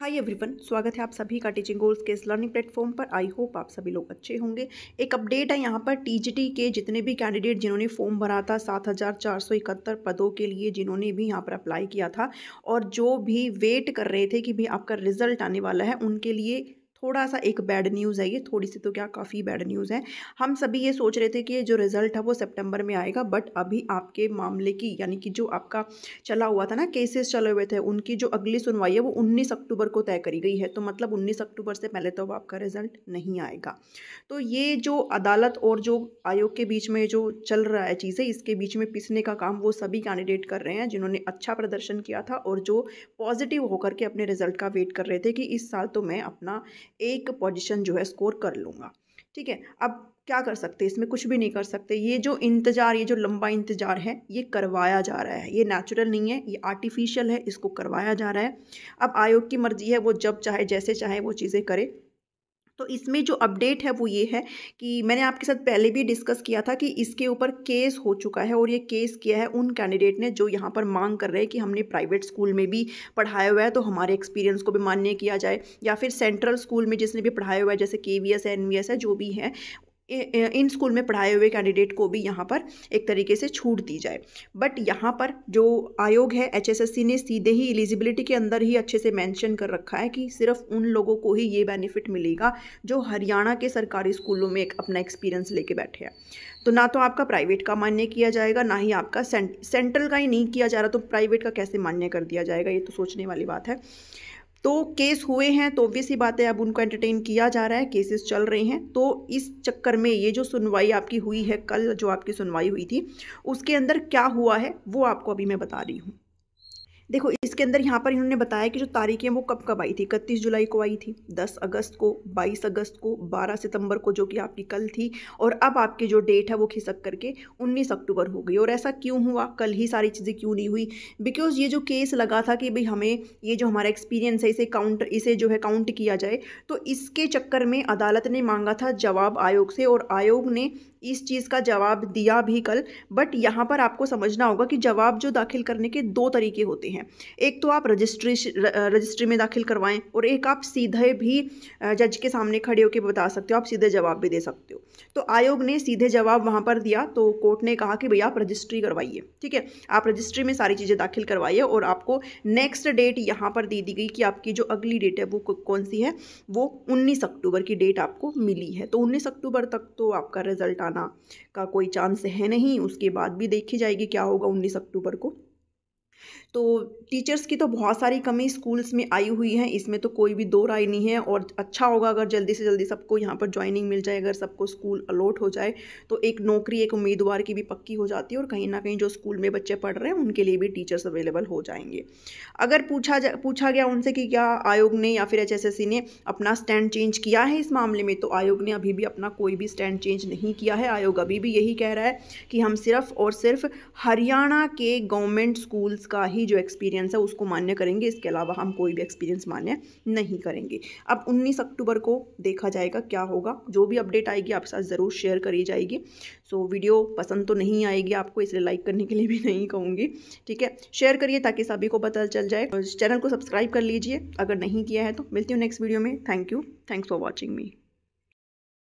Hi everyone, स्वागत है आप सभी का टीचिंग गोल्स के इस लर्निंग प्लेटफॉर्म पर। आई होप आप सभी लोग अच्छे होंगे। एक अपडेट है यहाँ पर टीजीटी के जितने भी कैंडिडेट जिन्होंने फॉर्म भरा था सात हज़ार चार सौ इकहत्तर पदों के लिए जिन्होंने भी यहाँ पर अप्लाई किया था और जो भी वेट कर रहे थे कि भी आपका रिज़ल्ट आने वाला है, उनके लिए थोड़ा सा एक बैड न्यूज़ है ये थोड़ी सी तो क्या काफ़ी बैड न्यूज़ है। हम सभी ये सोच रहे थे कि ये जो रिज़ल्ट है वो सितंबर में आएगा बट अभी आपके मामले की, यानी कि जो आपका चला हुआ था ना केसेस चले हुए थे, उनकी जो अगली सुनवाई है वो उन्नीस अक्टूबर को तय करी गई है तो मतलब उन्नीस अक्टूबर से पहले तो अब आपका रिज़ल्ट नहीं आएगा। तो ये जो अदालत और जो आयोग के बीच में जो चल रहा है चीज़ें, इसके बीच में पिसने का काम वो सभी कैंडिडेट कर रहे हैं, जिन्होंने अच्छा प्रदर्शन किया था और जो पॉजिटिव होकर के अपने रिज़ल्ट का वेट कर रहे थे कि इस साल तो मैं अपना एक पोजीशन जो है स्कोर कर लूँगा। ठीक है? अब क्या कर सकते इसमें कुछ भी नहीं कर सकते। ये जो इंतज़ार, ये जो लंबा इंतज़ार है, ये करवाया जा रहा है। ये नेचुरल नहीं है, ये आर्टिफिशियल है, इसको करवाया जा रहा है। अब आयोग की मर्ज़ी है, वो जब चाहे, जैसे चाहे, वो चीज़ें करे। तो इसमें जो अपडेट है वो ये है कि मैंने आपके साथ पहले भी डिस्कस किया था कि इसके ऊपर केस हो चुका है और ये केस किया है उन कैंडिडेट ने जो यहाँ पर मांग कर रहे हैं कि हमने प्राइवेट स्कूल में भी पढ़ाया हुआ है तो हमारे एक्सपीरियंस को भी मान्य किया जाए या फिर सेंट्रल स्कूल में जिसने भी पढ़ाया हुआ है, जैसे K V S N V S है, जो भी है इन स्कूल में पढ़ाए हुए कैंडिडेट को भी यहाँ पर एक तरीके से छूट दी जाए। बट यहाँ पर जो आयोग है, एचएसएससी ने सीधे ही एलिजिबिलिटी के अंदर ही अच्छे से मेंशन कर रखा है कि सिर्फ़ उन लोगों को ही ये बेनिफिट मिलेगा जो हरियाणा के सरकारी स्कूलों में एक अपना एक्सपीरियंस लेके बैठे हैं। तो ना तो आपका प्राइवेट का मान्य किया जाएगा, ना ही आपका सेंट्रल का ही नहीं किया जा रहा तो प्राइवेट का कैसे मान्य कर दिया जाएगा, ये तो सोचने वाली बात है। तो केस हुए हैं तो ऑब्वियस ही बात है, अब उनको एंटरटेन किया जा रहा है केसेस चल रहे हैं तो इस चक्कर में ये जो सुनवाई आपकी हुई है, कल जो आपकी सुनवाई हुई थी, उसके अंदर क्या हुआ है, वो आपको अभी मैं बता रही हूँ। देखो, इसके अंदर यहाँ पर इन्होंने बताया कि जो तारीखें वो कब कब आई थी? इकतीस जुलाई को आई थी, दस अगस्त को, बाईस अगस्त को, बारह सितंबर को, जो कि आपकी कल थी, और अब आपकी जो डेट है वो खिसक करके उन्नीस अक्टूबर हो गई। और ऐसा क्यों हुआ? कल ही सारी चीज़ें क्यों नहीं हुई? बिकॉज़ ये जो केस लगा था कि भाई हमें ये जो हमारा एक्सपीरियंस है, इसे काउंट इसे जो है काउंट किया जाए तो इसके चक्कर में अदालत ने मांगा था जवाब आयोग से, और आयोग ने इस चीज़ का जवाब दिया भी कल बट यहाँ पर आपको समझना होगा कि जवाब जो दाखिल करने के दो तरीके होते हैं। एक तो आप रजिस्ट्री रजिस्ट्री में दाखिल करवाएँ और एक आप सीधे भी जज के सामने खड़े होकर बता सकते हो, आप सीधे जवाब भी दे सकते हो। तो आयोग ने सीधे जवाब वहाँ पर दिया तो कोर्ट ने कहा कि भैया आप रजिस्ट्री करवाइए, ठीक है? आप रजिस्ट्री में सारी चीज़ें दाखिल करवाइए और आपको नेक्स्ट डेट यहाँ पर दे दी गई कि आपकी जो अगली डेट है वो कौन सी है? वो उन्नीस अक्टूबर की डेट आपको मिली है। तो उन्नीस अक्टूबर तक तो आपका रिज़ल्ट आना का कोई चांस है नहीं, उसके बाद भी देखी जाएगी क्या होगा उन्नीस अक्टूबर को। तो टीचर्स की तो बहुत सारी कमी स्कूल्स में आई हुई है, इसमें तो कोई भी दो राय नहीं है और अच्छा होगा अगर जल्दी से जल्दी सबको यहाँ पर ज्वाइनिंग मिल जाए, अगर सबको स्कूल अलॉट हो जाए तो एक नौकरी, एक उम्मीदवार की भी पक्की हो जाती है और कहीं ना कहीं जो स्कूल में बच्चे पढ़ रहे हैं, उनके लिए भी टीचर्स अवेलेबल हो जाएँगे। अगर पूछा जा, पूछा गया उनसे कि क्या आयोग ने या फिर एचएसएससी ने अपना स्टैंड चेंज किया है इस मामले में तो आयोग ने अभी भी अपना कोई भी स्टैंड चेंज नहीं किया है। आयोग अभी भी यही कह रहा है कि हम सिर्फ़ और सिर्फ़ हरियाणा के गवर्नमेंट स्कूल्स का ही जो एक्सपीरियंस है, उसको मान्य करेंगे। इसके अलावा हम कोई भी एक्सपीरियंस मान्य नहीं करेंगे। अब 19 अक्टूबर को देखा जाएगा क्या होगा। जो भी अपडेट आएगी, आपके साथ ज़रूर शेयर करी जाएगी। सो वीडियो पसंद तो नहीं आएगी आपको, इसलिए लाइक करने के लिए भी नहीं कहूँगी। ठीक है? शेयर करिए ताकि सभी को पता चल जाए। चैनल को सब्सक्राइब कर लीजिए। अगर नहीं किया है तो मिलती हूँ नेक्स्ट वीडियो में। Thank you thanks for watching me